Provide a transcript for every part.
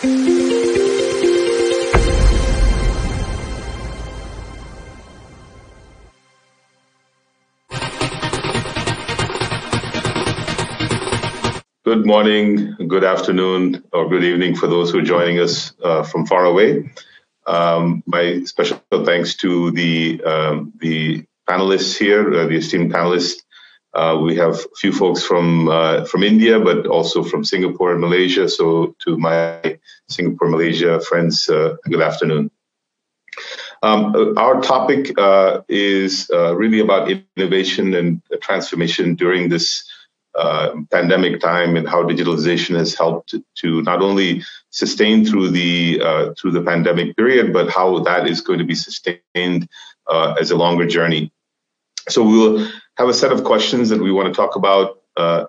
Good morning, good afternoon, or good evening for those who are joining us uh, from far away. Um, my special thanks to the um, the panelists here, uh, the esteemed panelists. Uh, we have a few folks from uh, from India, but also from Singapore and Malaysia. So, to my Singapore, Malaysia friends, uh, good afternoon. Um, our topic uh, is really about innovation and transformation during this uh, pandemic time and how digitalization has helped to not only sustain through the uh, through the pandemic period, but how that is going to be sustained uh, as a longer journey. So we'll have a set of questions that we want to talk about uh,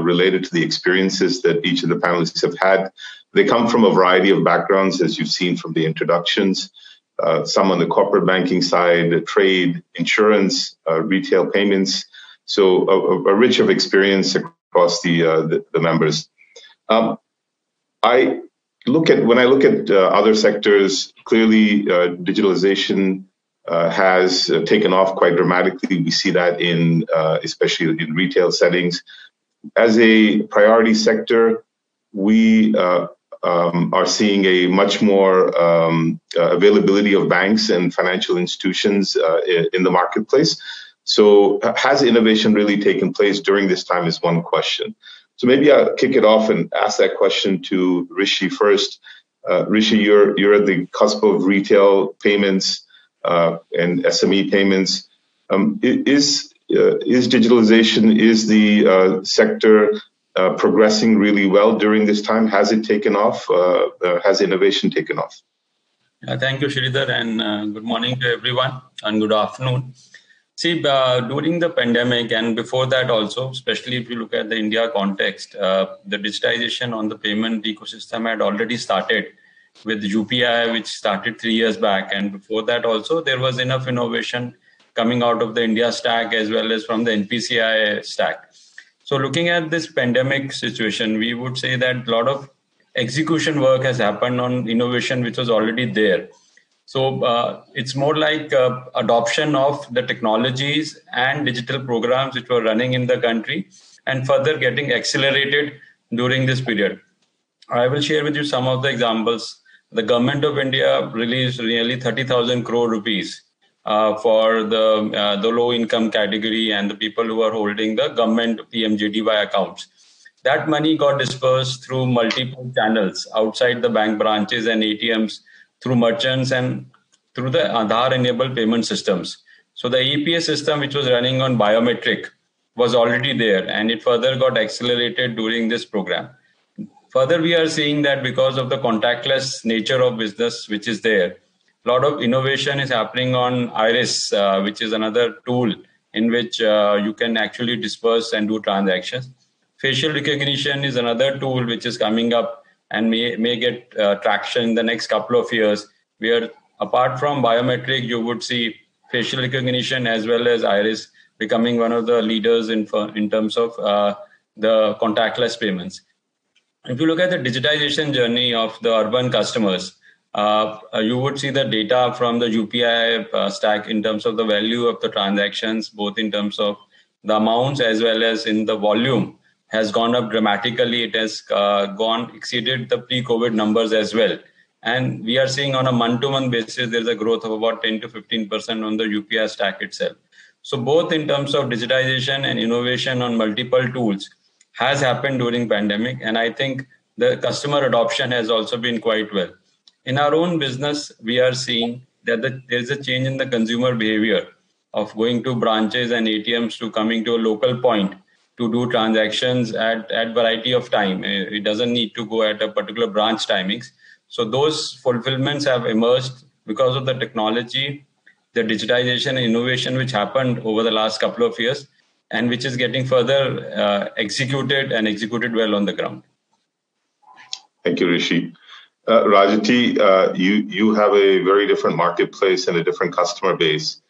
related to the experiences that each of the panelists have had. They come from a variety of backgrounds, as you've seen from the introductions. Uh, some on the corporate banking side, trade, insurance, uh, retail payments, so a, a rich of experience across the uh, the, the, members. Um, I look at when I look at uh, other sectors. Clearly, uh, digitalization uh, has uh, taken off quite dramatically. We see that in uh, especially in retail settings. As a priority sector, we um, are seeing a much more um, availability of banks and financial institutions in the marketplace. So has innovation really taken place during this time is one question. So maybe I'll kick it off and ask that question to Rishi first. Uh, Rishi, you're you're at the cusp of retail payments uh, and SME payments. Um, is uh, is digitalization is the uh, sector uh, progressing really well during this time? Has it taken off? Uh, has innovation taken off? thank you, Sridhar, and good morning to everyone, and good afternoon. See, uh, during the pandemic and before that also, especially if you look at the India context, uh, the digitization on the payment ecosystem had already started with UPI, which started three years back. And before that also, there was enough innovation coming out of the India stack as well as from the NPCI stack. So looking at this pandemic situation, we would say that a lot of execution work has happened on innovation, which was already there so uh, it's more like uh, adoption of the technologies and digital programs which were running in the country and further getting accelerated during this period. I will share with you some of the examples. The government of India released nearly 30,000 crore rupees uh, for the, uh, the low income category and the people who are holding the government PMJDY accounts. That money got dispersed through multiple channels outside the bank branches and ATMs through merchants and through the Aadhaar enabled payment systems. So the EPS system, which was running on biometric, was already there and it further got accelerated during this program. Further, we are seeing that because of the contactless nature of business, which is there, a lot of innovation is happening on Iris, uh, which is another tool in which uh, you can actually disperse and do transactions. Facial recognition is another tool which is coming up and may, may get uh, traction in the next couple of years where apart from biometric you would see facial recognition as well as iris becoming one of the leaders in in terms of uh, the contactless payments if you look at the digitization journey of the urban customers uh, you would see the data from the UPI uh, stack in terms of the value of the transactions, both in terms of the amounts as well as in the volume has gone up dramatically. It has uh, gone exceeded the pre-COVID numbers as well. And we are seeing on a month-to-month basis, there's a growth of about 10 to 15% on the UPI stack itself. So both in terms of digitization and innovation on multiple tools has happened during pandemic. And I think the customer adoption has also been quite well. In our own business, we are seeing that the, there's a change in the consumer behavior of going to branches and ATMs to coming to a local point to do transactions at at variety of time. Eh, it doesn't need to go at a particular branch timings. So those fulfillments have emerged because of the technology, the digitization and innovation which happened over the last couple of years, and which is getting further uh, executed and executed well on the ground. Thank you, Rishi. Uh, Rajati, uh, you you have a very different marketplace and a different customer base.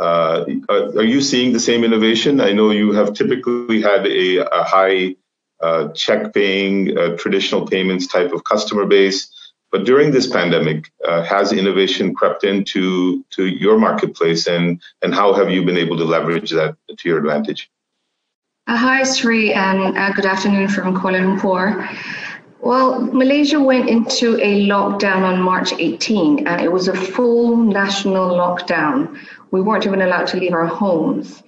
Uh, are you seeing the same innovation? I know you have typically had a, a high uh, check paying, uh, traditional payments type of customer base. But during this pandemic, uh, has innovation crept into to your marketplace, and and how have you been able to leverage that to your advantage? Uh, hi, Sri, and uh, good afternoon from Kuala Lumpur. Well, Malaysia went into a lockdown on March 18, and it was a full national lockdown. We weren't even allowed to leave our homes.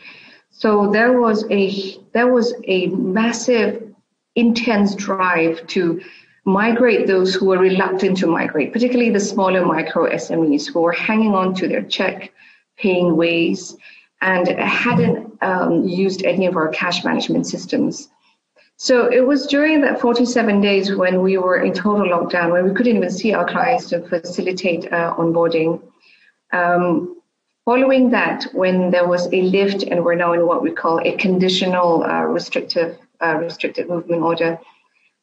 So there was a there was a massive, intense drive to migrate those who were reluctant to migrate, particularly the smaller micro SMEs who were hanging on to their check paying ways and hadn't um, used any of our cash management systems. So it was during that 47 days when we were in total lockdown, when we couldn't even see our clients to facilitate uh, onboarding. Um, following that, when there was a lift and we're now in what we call a conditional uh, restrictive uh, restricted movement order,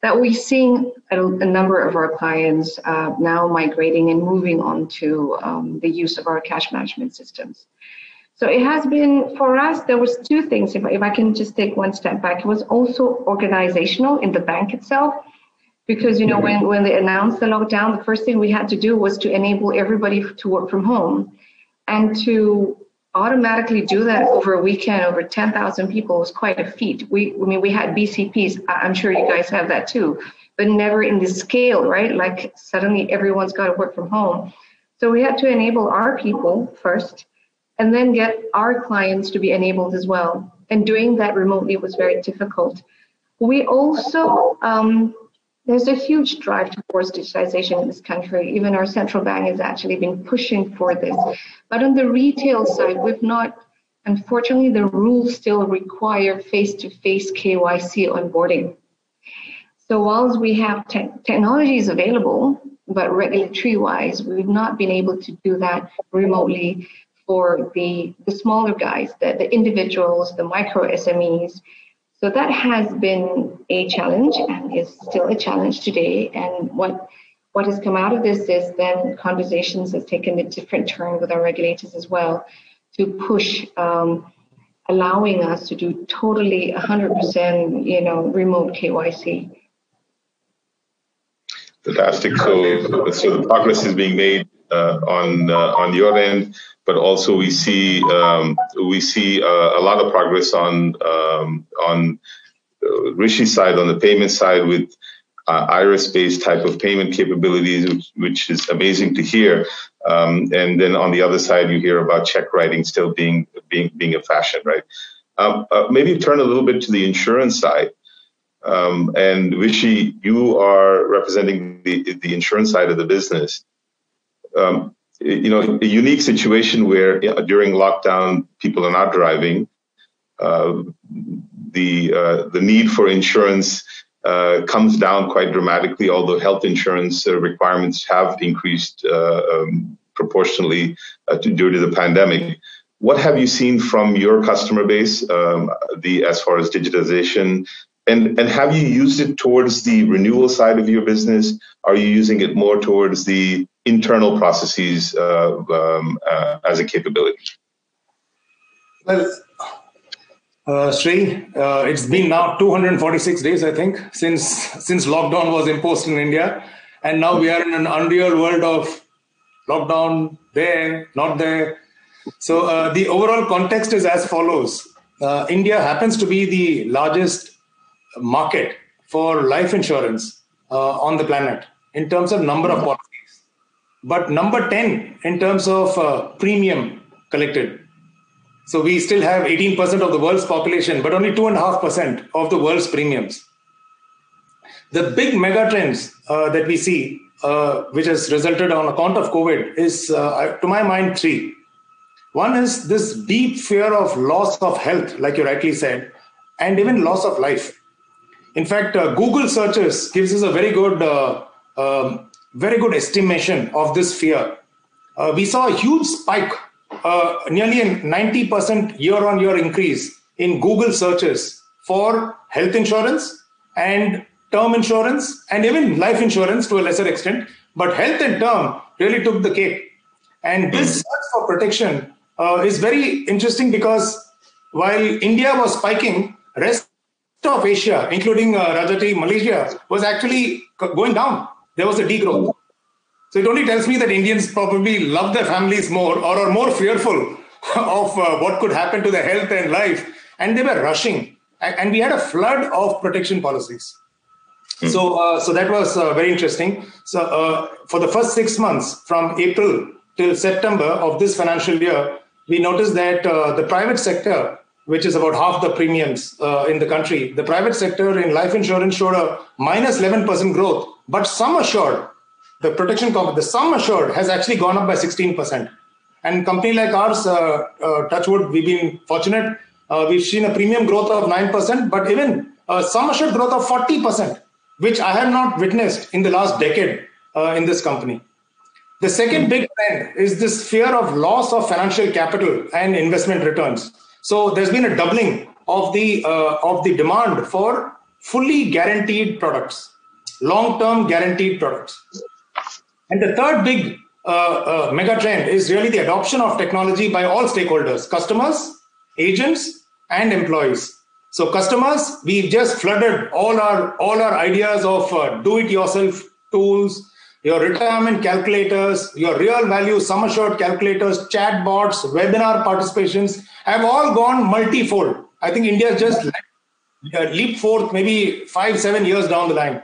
that we're seeing a, a number of our clients uh, now migrating and moving on to um, the use of our cash management systems. So it has been for us. There was two things. If, if I can just take one step back, it was also organizational in the bank itself, because you know when when they announced the lockdown, the first thing we had to do was to enable everybody to work from home, and to automatically do that over a weekend over 10,000 people was quite a feat. We, I mean, we had BCPs. I'm sure you guys have that too, but never in the scale, right? Like suddenly everyone's got to work from home. So we had to enable our people first and then get our clients to be enabled as well. And doing that remotely was very difficult. We also, um, there's a huge drive towards digitization in this country. Even our central bank has actually been pushing for this. But on the retail side, we've not, unfortunately, the rules still require face to face KYC onboarding. So, whilst we have te- technologies available, but regulatory wise, we've not been able to do that remotely for the, the smaller guys, the, the individuals, the micro SMEs. So that has been a challenge and is still a challenge today. And what what has come out of this is then conversations has taken a different turn with our regulators as well to push um, allowing us to do totally 100% you know remote KYC. Fantastic. So, so the progress is being made uh, on uh, on your end but also we see um, we see uh, a lot of progress on um, on uh, Rishi's side on the payment side with uh, iris-based type of payment capabilities, which, which is amazing to hear. Um, and then on the other side, you hear about check writing still being being being a fashion, right? Um, uh, maybe turn a little bit to the insurance side. Um, and Rishi, you are representing the the insurance side of the business. You know, a unique situation where during lockdown people are not driving. Uh, the uh, the need for insurance uh, comes down quite dramatically, although health insurance uh, requirements have increased uh, um, proportionally uh, to, due to the pandemic. What have you seen from your customer base, um, the as far as digitization, and and have you used it towards the renewal side of your business? Are you using it more towards the internal processes uh, um, uh, as a capability? Well, uh, Sri, uh, it's been now 246 days, I think, since since lockdown was imposed in India, and now we are in an unreal world of lockdown there, not there. So uh, the overall context is as follows: uh, India happens to be the largest market for life insurance on the planet in terms of number of policies but number 10 in terms of uh, premium collected. So we still have 18% of the world's population, but only 2.5% of the world's premiums. The big megatrends uh, that we see, uh, which has resulted on account of COVID, is, uh, to my mind, three. One is this deep fear of loss of health, like you rightly said, and even loss of life. In fact, uh, Google searches gives us a very good uh, um, very good estimation of this fear. Uh, we saw a huge spike, uh, nearly a 90% year on year increase in Google searches for health insurance and term insurance and even life insurance to a lesser extent. But health and term really took the cake. And this search for protection uh, is very interesting because while India was spiking, rest of Asia, including uh, Rajati, Malaysia, was actually going down. There was a degrowth. So it only tells me that Indians probably love their families more or are more fearful of uh, what could happen to their health and life. And they were rushing. And we had a flood of protection policies. Hmm. So, uh, so that was uh, very interesting. So, uh, for the first six months, from April till September of this financial year, we noticed that uh, the private sector, which is about half the premiums uh, in the country, the private sector in life insurance showed a minus 11% growth, but sum assured, the protection company, the sum assured has actually gone up by 16%. And company like ours, uh, uh, Touchwood, we've been fortunate. Uh, we've seen a premium growth of 9%, but even a sum assured growth of 40%, which I have not witnessed in the last decade uh, in this company. The second big trend is this fear of loss of financial capital and investment returns. So there's been a doubling of the uh, of the demand for fully guaranteed products, long-term guaranteed products. And the third big uh, uh, mega trend is really the adoption of technology by all stakeholders customers, agents, and employees. So, customers, we've just flooded all our all our ideas of uh, do-it-yourself tools, your retirement calculators, your real value sum assured calculators, chatbots, webinar participations have all gone multifold. I think India just leap forth maybe five, seven years down the line.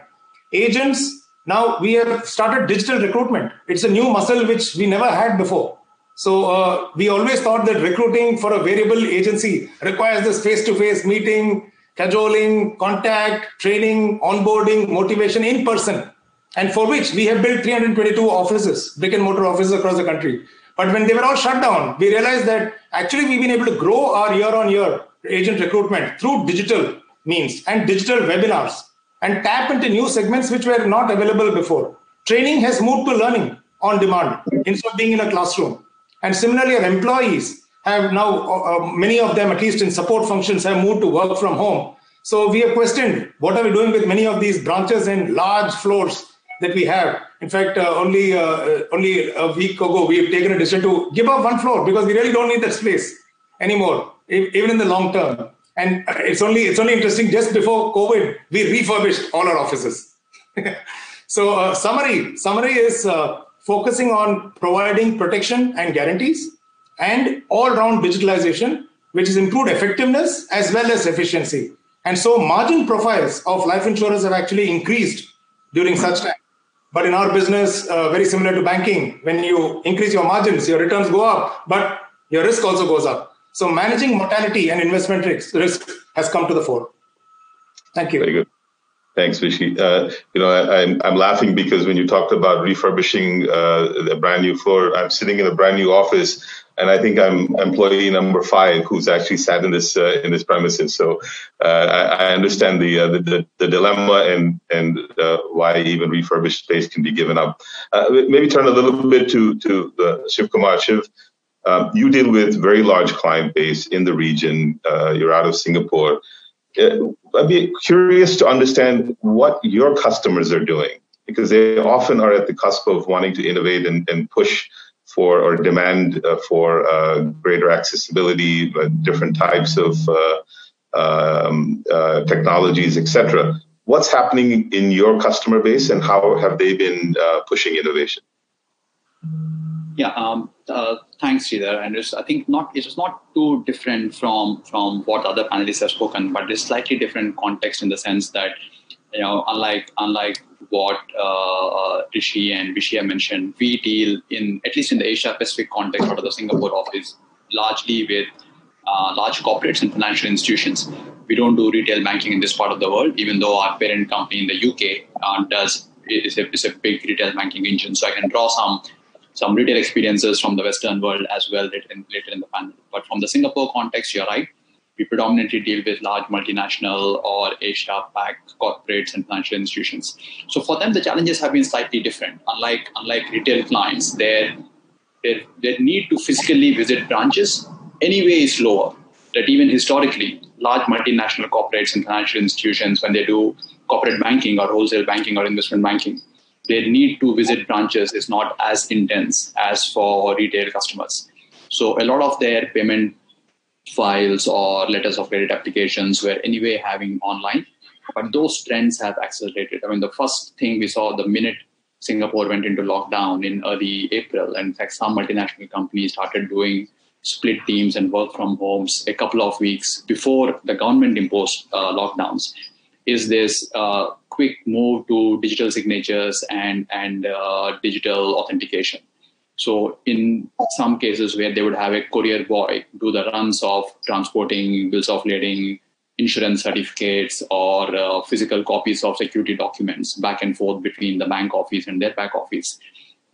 Agents now we have started digital recruitment. It's a new muscle which we never had before. So uh, we always thought that recruiting for a variable agency requires this face-to-face meeting, cajoling, contact, training, onboarding, motivation in person, and for which we have built 322 offices, brick and mortar offices across the country. But when they were all shut down, we realized that actually we've been able to grow our year-on-year agent recruitment through digital means and digital webinars and tap into new segments which were not available before. Training has moved to learning on demand instead of being in a classroom. And similarly, our employees have now, uh, uh, many of them, at least in support functions, have moved to work from home. So we have questioned what are we doing with many of these branches and large floors that we have. In fact, uh, only uh, uh only a week ago, we have taken a decision to give up one floor because we really don't need that space anymore, even in the long term. And it's only it's only interesting. Just before COVID, we refurbished all our offices. so uh, summary summary is uh, focusing on providing protection and guarantees and all-round digitalization, which has improved effectiveness as well as efficiency. And so margin profiles of life insurers have actually increased during such time. But in our business, uh, very similar to banking, when you increase your margins, your returns go up, but your risk also goes up. So managing mortality and investment risk, risk has come to the fore. Thank you. Very good. Thanks, Vishy. Uh, you know, I, am I'm, I'm laughing because when you talked about refurbishing uh, a brand new floor, I'm sitting in a brand new office, and I think I'm employee number five who's actually sat in this uh, in this premises. So uh, I, I, understand the, uh, the, the, the dilemma and and uh, why even refurbished space can be given up. maybe turn a little bit to to Shiv Kumar. Shiv, um, you deal with very large client base in the region. Uh, you're out of Singapore. Uh, I'd be curious to understand what your customers are doing because they often are at the cusp of wanting to innovate and, and push for or demand uh, for uh, greater accessibility, uh, different types of uh, um, technologies, etc. What's happening in your customer base, and how have they been pushing innovation? Yeah, um, uh, thanks, Sridhar. And I think not it is not too different from from what other panelists have spoken, but it's slightly different context in the sense that you know, unlike unlike what uh, Rishi and Vishya mentioned, we deal in at least in the Asia Pacific context out of the Singapore office largely with uh, large corporates and financial institutions. We don't do retail banking in this part of the world, even though our parent company in the UK uh, does is a, is a big retail banking engine. So I can draw some some retail experiences from the Western world as well later in, later in the panel. But from the Singapore context, you're right. We predominantly deal with large multinational or Asia Pac corporates and financial institutions. So for them, the challenges have been slightly different. Unlike unlike retail clients, their their, their need to physically visit branches anyway is lower. That even historically, large multinational corporates and financial institutions, when they do corporate banking or wholesale banking or investment banking, their need to visit branches is not as intense as for retail customers. So a lot of their payment files or letters of credit applications were anyway having online. But those trends have accelerated. I mean, the first thing we saw the minute Singapore went into lockdown in early April, and in fact, some multinational companies started doing split teams and work from homes a couple of weeks before the government imposed uh, lockdowns is this uh, quick move to digital signatures and and uh, digital authentication. So in some cases where they would have a courier boy do the runs of transporting bills of lading, insurance certificates, or uh, physical copies of security documents back and forth between the bank office and their back office,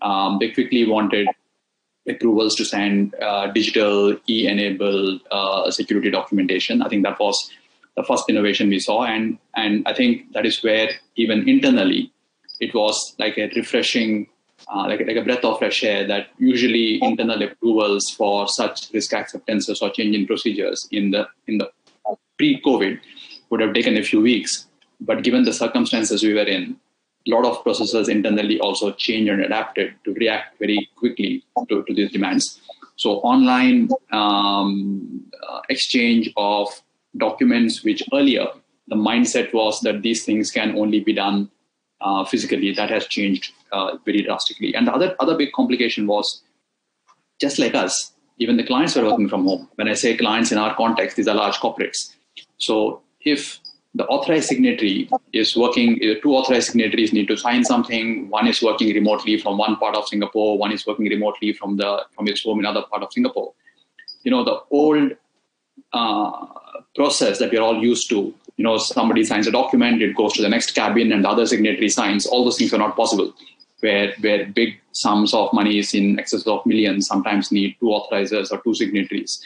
um, they quickly wanted approvals to send uh, digital e-enabled uh, security documentation. I think that was the first innovation we saw, and and I think that is where even internally it was like a refreshing, uh, like like a breath of fresh air. That usually internal approvals for such risk acceptances or change in procedures in the in the pre-COVID would have taken a few weeks, but given the circumstances we were in, a lot of processes internally also changed and adapted to react very quickly to, to these demands. So online um, uh, exchange of documents, which earlier the mindset was that these things can only be done uh, physically, that has changed uh, very drastically. And the other other big complication was just like us, even the clients were working from home. When I say clients in our context, these are large corporates. So if the authorized signatory is working, uh, two authorized signatories need to sign something. One is working remotely from one part of Singapore, one is working remotely from the from his home in another part of Singapore. You know, the old uh, process that we're all used to, you know, somebody signs a document, it goes to the next cabin and the other signatory signs, all those things are not possible. Where, where big sums of money is in excess of millions sometimes need two authorizers or two signatories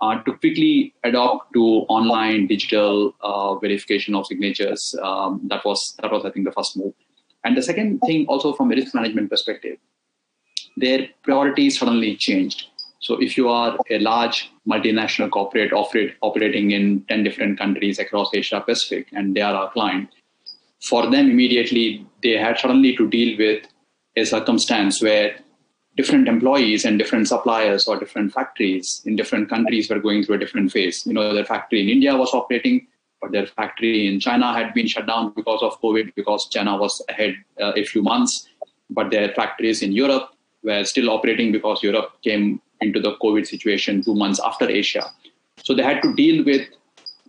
uh, to quickly adopt to online digital uh, verification of signatures. Um, that was that was I think the first move. And the second thing, also from a risk management perspective, their priorities suddenly changed. So if you are a large multinational corporate operate, operating in 10 different countries across Asia Pacific, and they are our client, for them immediately they had suddenly to deal with a circumstance where different employees and different suppliers or different factories in different countries were going through a different phase. You know, their factory in India was operating, but their factory in China had been shut down because of COVID, because China was ahead uh, a few months. But their factories in Europe were still operating because Europe came into the COVID situation two months after Asia. So they had to deal with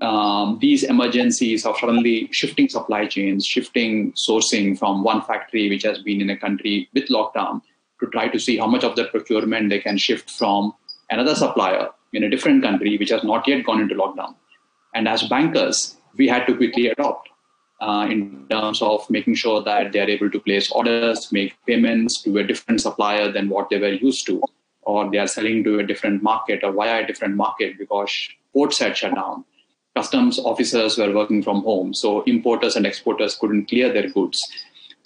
um, these emergencies of suddenly shifting supply chains, shifting sourcing from one factory which has been in a country with lockdown to try to see how much of their procurement they can shift from another supplier in a different country which has not yet gone into lockdown. And as bankers, we had to quickly adopt uh, in terms of making sure that they are able to place orders, make payments to a different supplier than what they were used to, or they are selling to a different market or via a different market because ports had shut down. Customs officers were working from home, so importers and exporters couldn't clear their goods.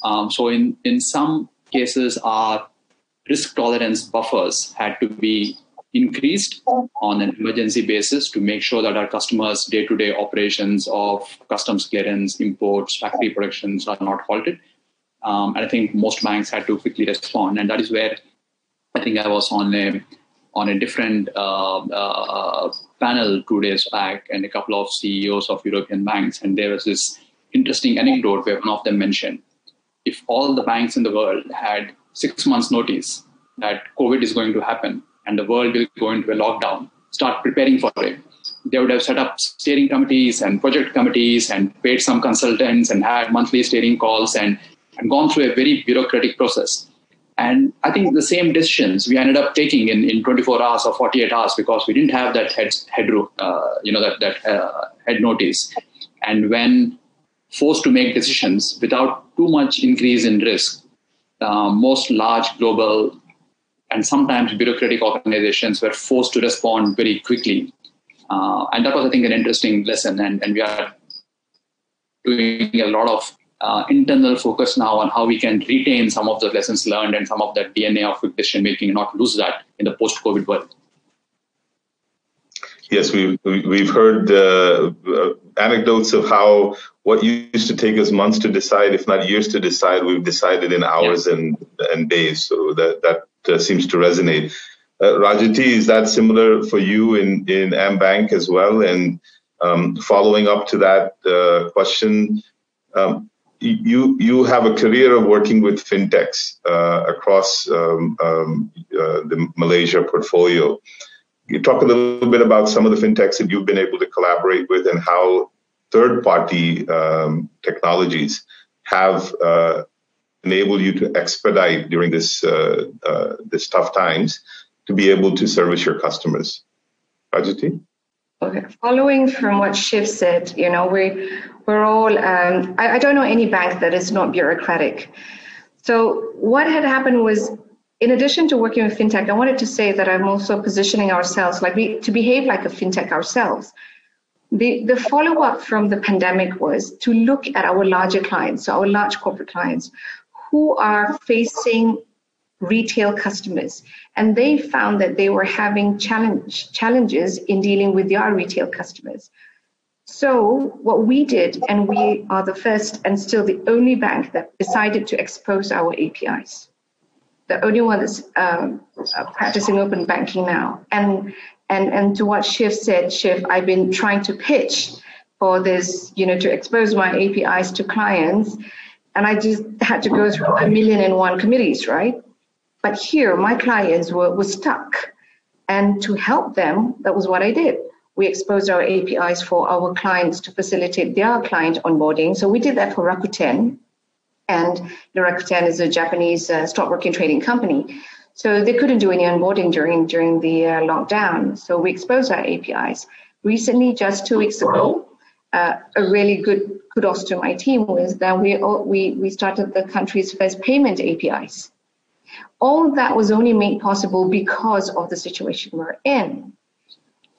Um, so, in, in some cases, our risk tolerance buffers had to be increased on an emergency basis to make sure that our customers' day to day operations of customs clearance, imports, factory productions are not halted. Um, and I think most banks had to quickly respond. And that is where I think I was on a on a different uh, uh, panel two days back, and a couple of CEOs of European banks, and there was this interesting anecdote where one of them mentioned, if all the banks in the world had six months notice that COVID is going to happen and the world will go into a lockdown, start preparing for it. They would have set up steering committees and project committees and paid some consultants and had monthly steering calls and, and gone through a very bureaucratic process. And I think the same decisions we ended up taking in, in 24 hours or 48 hours because we didn't have that head, head uh, you know, that, that uh, head notice. And when forced to make decisions without too much increase in risk, uh, most large global and sometimes bureaucratic organizations were forced to respond very quickly. Uh, and that was, I think, an interesting lesson. And, and we are doing a lot of uh, internal focus now on how we can retain some of the lessons learned and some of that DNA of quick decision making and not lose that in the post COVID world. Yes, we've, we've heard uh, anecdotes of how what used to take us months to decide, if not years to decide, we've decided in hours yeah. and, and days. So that, that uh, seems to resonate. Uh, Rajati, is that similar for you in, in AmBank as well? And um, following up to that uh, question, um, you you have a career of working with fintechs uh, across um, um, uh, the Malaysia portfolio. You talk a little bit about some of the fintechs that you've been able to collaborate with and how third-party um, technologies have uh, enabled you to expedite during this uh, uh, this tough times to be able to service your customers. Rajati? Okay. Following from what Shiv said, you know, we we're all. Um, I, I don't know any bank that is not bureaucratic. So what had happened was, in addition to working with fintech, I wanted to say that I'm also positioning ourselves like we to behave like a fintech ourselves. The the follow up from the pandemic was to look at our larger clients, so our large corporate clients, who are facing retail customers and they found that they were having challenge challenges in dealing with their retail customers. So what we did and we are the first and still the only bank that decided to expose our apis the only one that's um, uh, practicing open banking now. And and and to what shiv said shiv i've been trying to pitch for this you know to expose my apis to clients and i just had to go through a million and one committees right but here, my clients were, were stuck. And to help them, that was what I did. We exposed our APIs for our clients to facilitate their client onboarding. So we did that for Rakuten. And the Rakuten is a Japanese uh, stockbroking trading company. So they couldn't do any onboarding during during the uh, lockdown. So we exposed our APIs. Recently, just two weeks ago, uh, a really good kudos to my team was that we we we started the country's first payment APIs all that was only made possible because of the situation we're in.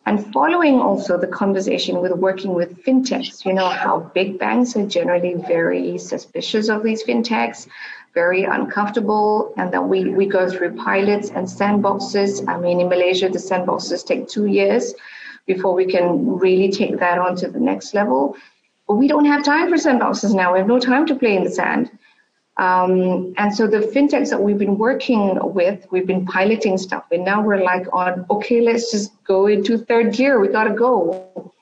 And following also the conversation with working with fintechs, you know how big banks are generally very suspicious of these fintechs, very uncomfortable, and then we, we go through pilots and sandboxes. I mean, in Malaysia, the sandboxes take two years before we can really take that on to the next level. But we don't have time for sandboxes now. We have no time to play in the sand. Um, and so the fintechs that we've been working with, we've been piloting stuff, and now we're like on, okay, let's just go into third gear. We gotta go.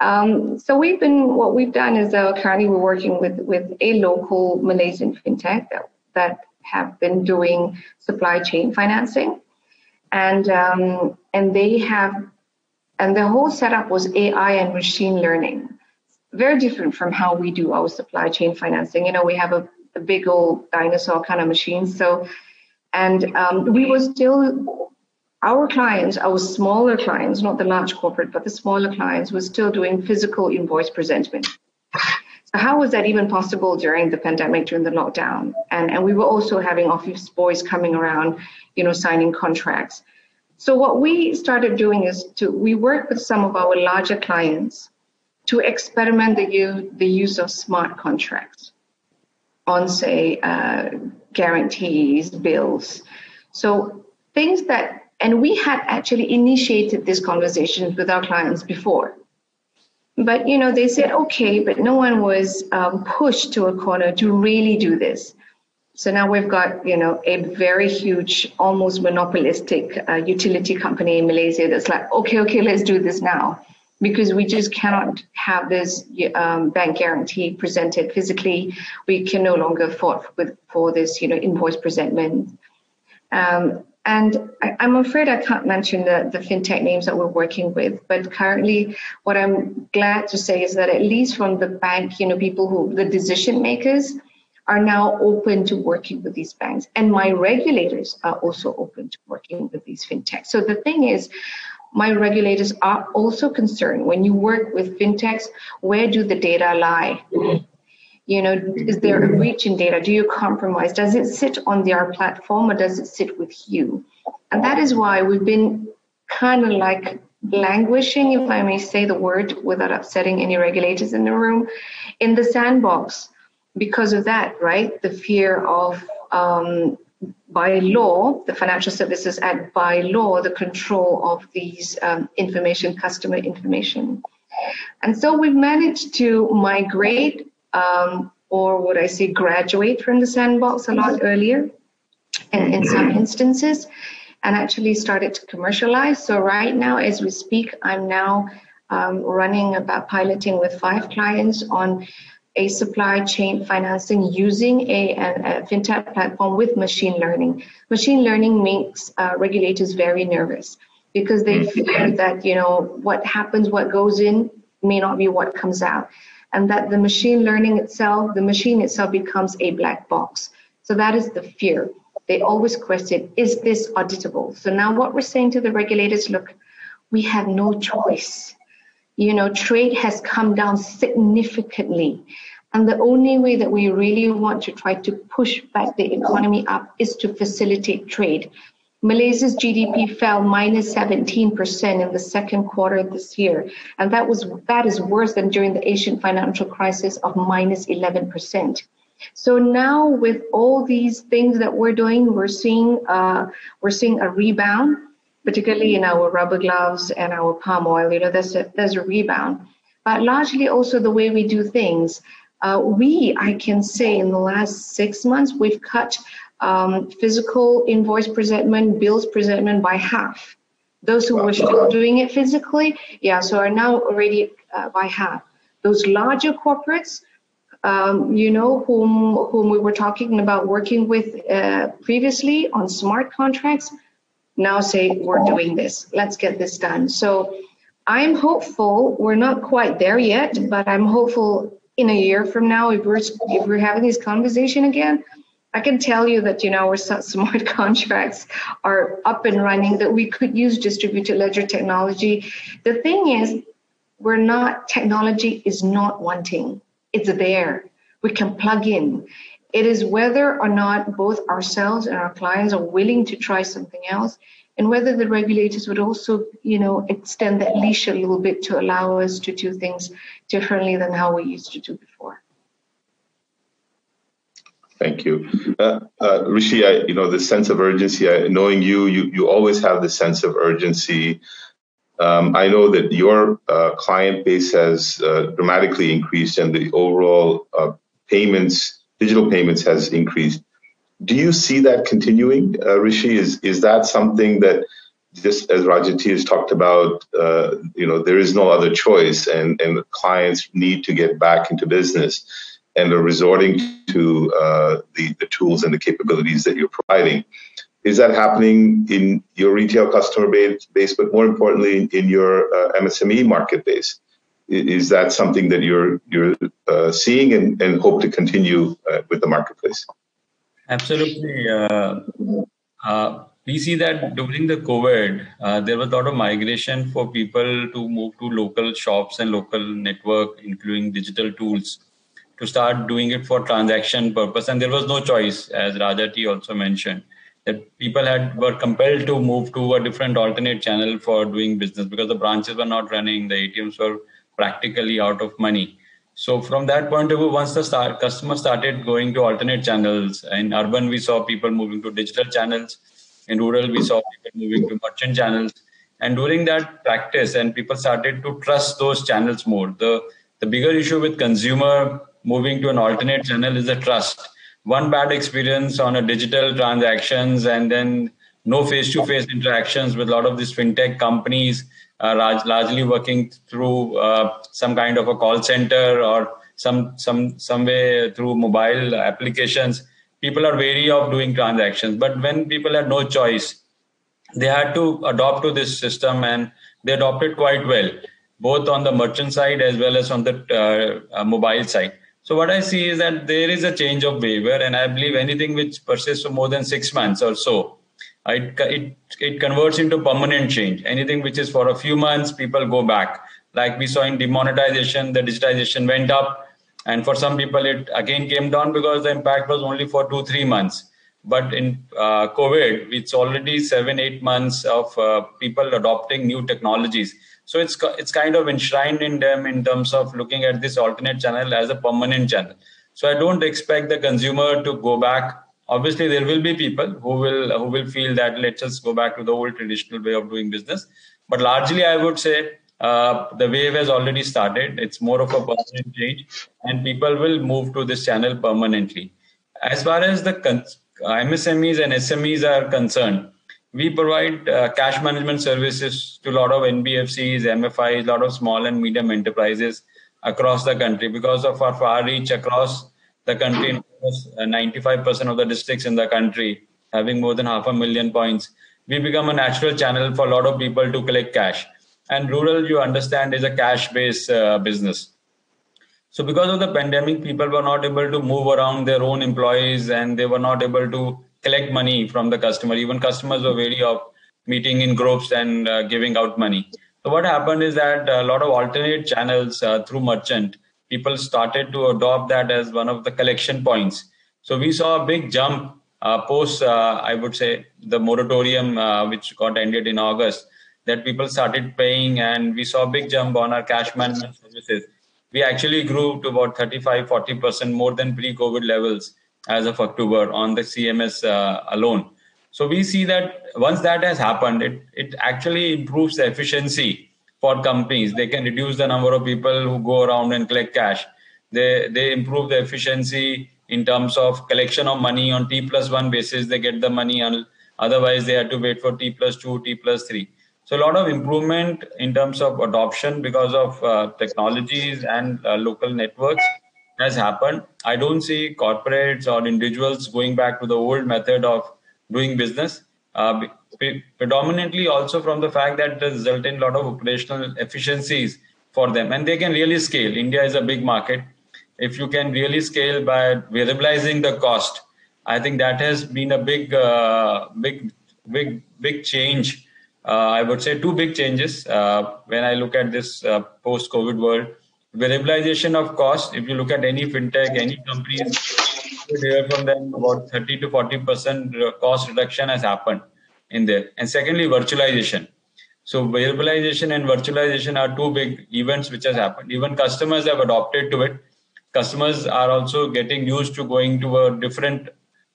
Um, so we've been, what we've done is uh, currently we're working with with a local Malaysian fintech that that have been doing supply chain financing, and um, and they have, and the whole setup was AI and machine learning very different from how we do our supply chain financing. You know, we have a big old dinosaur kind of machines. So, and um, we were still, our clients, our smaller clients, not the large corporate, but the smaller clients, were still doing physical invoice presentment. So how was that even possible during the pandemic, during the lockdown? And, and we were also having office boys coming around, you know, signing contracts. So what we started doing is to, we work with some of our larger clients to experiment the, the use of smart contracts on, say, uh, guarantees, bills. So things that, and we had actually initiated these conversations with our clients before. But, you know, they said, okay, but no one was um, pushed to a corner to really do this. So now we've got, you know, a very huge, almost monopolistic uh, utility company in Malaysia that's like, okay, okay, let's do this now because we just cannot have this um, bank guarantee presented physically. We can no longer afford with, for this, you know, invoice presentment. Um, and I, am afraid I can't mention the, the fintech names that we're working with, but currently what I'm glad to say is that at least from the bank, you know, people who, the decision makers are now open to working with these banks. And my regulators are also open to working with these fintechs. So the thing is, my regulators are also concerned when you work with fintechs, where do the data lie? You know, is there a breach in data? Do you compromise? Does it sit on their platform or does it sit with you? And that is why we've been kind of like languishing, if I may say the word without upsetting any regulators in the room, in the sandbox because of that, right? The fear of um, by law, the Financial Services Act, by law, the control of these um, information, customer information. And so we've managed to migrate, um, or what I say, graduate from the sandbox a lot earlier in, in some instances. and actually started to commercialize. So right now, as we speak, I'm now um, running about piloting with five clients on a supply chain financing using a, a, a fintech platform with machine learning. Machine learning makes uh, regulators very nervous because they mm. fear that you know what happens, what goes in may not be what comes out, and that the machine learning itself, the machine itself becomes a black box. So that is the fear. They always question, is this auditable? So now what we're saying to the regulators, look, we have no choice you know, trade has come down significantly. And the only way that we really want to try to push back the economy up is to facilitate trade. Malaysia's GDP fell minus 17% in the second quarter this year, and that was that is worse than during the Asian financial crisis of minus 11%. So now, with all these things that we're doing, we're seeing uh, we're seeing a rebound particularly in our rubber gloves and our palm oil, you know, there's a, there's a rebound. But largely also the way we do things. Uh, we, I can say, in the last six months, we've cut um, physical invoice presentment, bills presentment by half. Those who were still doing it physically, yeah, so are now already uh, by half. Those larger corporates, um, you know, whom whom we were talking about working with uh, previously on smart contracts, now say we're doing this. Let's get this done. So i'm hopeful we're not quite there yet but i'm hopeful in a year from now if we're if we're having this conversation again i can tell you that you know our smart contracts are up and running that we could use distributed ledger technology. The thing is we're not technology is not wanting it's there. We can plug in it is whether or not both ourselves and our clients are willing to try something else and whether the regulators would also, you know, extend that leash a little bit to allow us to do things differently than how we used to do before. Thank you, uh, uh, Rishi. I, you know the sense of urgency. I, knowing you, you you always have the sense of urgency. Um, I know that your uh, client base has uh, dramatically increased, and the overall uh, payments digital payments has increased. Do you see that continuing, uh, Rishi? Is is that something that just as Rajati has talked about, uh, you know, there is no other choice, and and clients need to get back into business, and are resorting to uh, the the tools and the capabilities that you're providing. Is that happening in your retail customer base, base but more importantly, in your uh, MSME market base? Is that something that you're you're uh, seeing and, and hope to continue uh, with the marketplace? Absolutely. Uh, uh, we see that during the COVID, uh, there was a lot of migration for people to move to local shops and local network, including digital tools, to start doing it for transaction purpose. And there was no choice, as Rajati also mentioned, that people had were compelled to move to a different alternate channel for doing business because the branches were not running, the ATMs were practically out of money. So from that point of view, once the start, customer started going to alternate channels, in urban we saw people moving to digital channels, in rural we saw people moving to merchant channels, and during that practice, and people started to trust those channels more. The the bigger issue with consumer moving to an alternate channel is the trust. One bad experience on a digital transactions, and then no face-to-face interactions with a lot of these fintech companies large, largely working through uh, some kind of a call center or some some some way through mobile applications. People are wary of doing transactions but when people had no choice they had to adopt to this system and they adopted quite well both on the merchant side as well as on the uh, uh, mobile side. So what i see is that there is a change of behavior and i believe anything which persists for more than 6 months or so it, it, it converts into permanent change. Anything which is for a few months, people go back. Like we saw in demonetization, the digitization went up. And for some people, it again came down because the impact was only for two, three months. But in uh, COVID, it's already seven, eight months of uh, people adopting new technologies. So it's it's kind of enshrined in them in terms of looking at this alternate channel as a permanent channel. So I don't expect the consumer to go back obviously there will be people who will who will feel that let's just go back to the old traditional way of doing business. But largely i would say uh, the wave has already started. It's more of a permanent change and people will move to this channel permanently. As far as the msmes and smes are concerned we provide uh, cash management services to a lot of NBFCs, MFIs, a lot of small and medium enterprises across the country because of our far reach across the country. 95% uh, of the districts in the country having more than half a million points. We become a natural channel for a lot of people to collect cash. And rural, you understand, is a cash-based uh, business. So because of the pandemic, people were not able to move around their own employees and they were not able to collect money from the customer. Even customers were wary of meeting in groups and uh, giving out money. So what happened is that a lot of alternate channels uh, through merchant, people started to adopt that as one of the collection points. So we saw a big jump uh, post, uh, I would say, the moratorium uh, which got ended in August, that people started paying and we saw a big jump on our cash management services. We actually grew to about 35, 40% more than pre-COVID levels as of October on the CMS uh, alone. So we see that once that has happened, it, it actually improves the efficiency for companies. They can reduce the number of people who go around and collect cash. They, they improve the efficiency in terms of collection of money on T plus one basis. They get the money, and otherwise they had to wait for T plus two, T plus three. So a lot of improvement in terms of adoption because of uh, technologies and uh, local networks has happened. I don't see corporates or individuals going back to the old method of doing business. Uh, predominantly also from the fact that it result in a lot of operational efficiencies for them and they can really scale. India is a big market. If you can really scale by variabilizing the cost, I think that has been a big, uh, big, big, big change. Uh, I would say two big changes uh, when I look at this uh, post-COVID world variabilization of cost. If you look at any fintech, any companies, you hear from them about 30 to 40 percent cost reduction has happened in there. And secondly, virtualization. So variabilization and virtualization are two big events which has happened. Even customers have adopted to it. Customers are also getting used to going to a different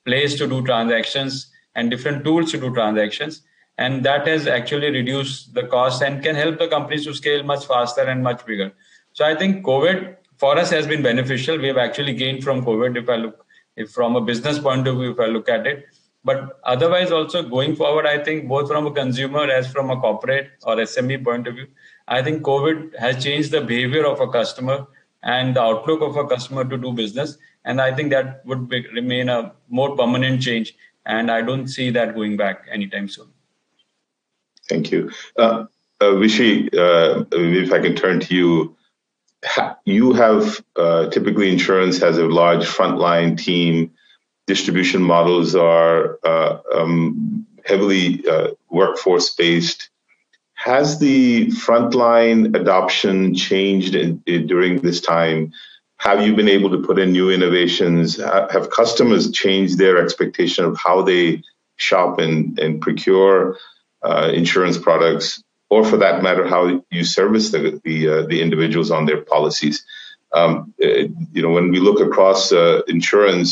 place to do transactions and different tools to do transactions. And that has actually reduced the cost and can help the companies to scale much faster and much bigger. So I think COVID for us has been beneficial. We have actually gained from COVID if I look if from a business point of view, if I look at it. But otherwise, also going forward, I think both from a consumer as from a corporate or SME point of view, I think COVID has changed the behavior of a customer and the outlook of a customer to do business. And I think that would be, remain a more permanent change. And I don't see that going back anytime soon. Thank you. Uh, uh, uh, if I can turn to you, you have uh, typically insurance has a large frontline team. Distribution models are uh, um, heavily uh, workforce based. Has the frontline adoption changed in, in, during this time? Have you been able to put in new innovations? Have customers changed their expectation of how they shop and, and procure uh, insurance products or for that matter, how you service the the, uh, the individuals on their policies. Um, uh, you know, when we look across uh, insurance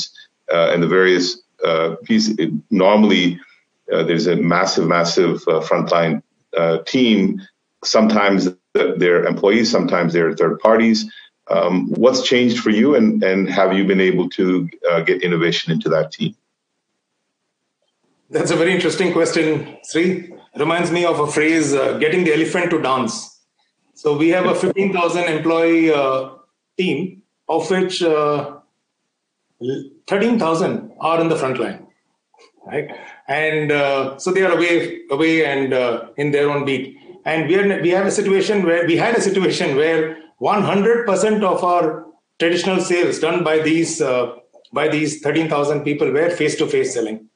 and the various uh, pieces, it, normally uh, there's a massive, massive frontline team. Sometimes they're employees, sometimes they're third parties. Um, what's changed for you, and and have you been able to get innovation into that team? That's a very interesting question, Sri. Reminds me of a phrase, uh, getting the elephant to dance. So we have a 15,000 employee uh, team, of which uh, 13,000 are in the front line, right? And uh, so they are away, away and uh, in their own beat. And we, are, we have a situation where we had a situation where 100% of our traditional sales done by these uh, by these 13,000 people were face-to-face selling